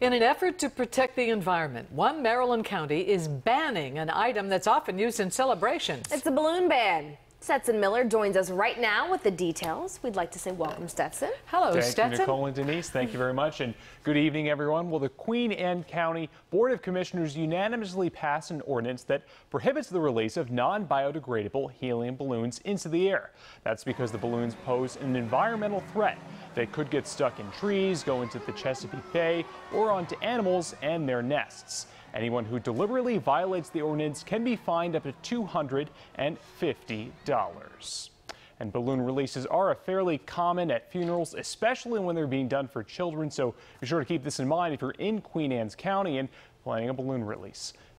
In an effort to protect the environment, one Maryland county is banning an item that's often used in celebrations. It's a balloon ban. Stetson Miller joins us right now with the details. We'd like to say welcome, Stetson. Hello, Thank Stetson. you, Nicole and Denise. Thank you very much, and good evening, everyone. Well, the Queen Anne County Board of Commissioners unanimously passed an ordinance that prohibits the release of non-biodegradable helium balloons into the air. That's because the balloons pose an environmental threat. They could get stuck in trees, go into the Chesapeake Bay, or onto animals and their nests. Anyone who deliberately violates the ordinance can be fined up to $250. And balloon releases are a fairly common at funerals, especially when they're being done for children. So be sure to keep this in mind if you're in Queen Anne's County and planning a balloon release.